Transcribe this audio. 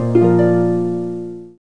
Música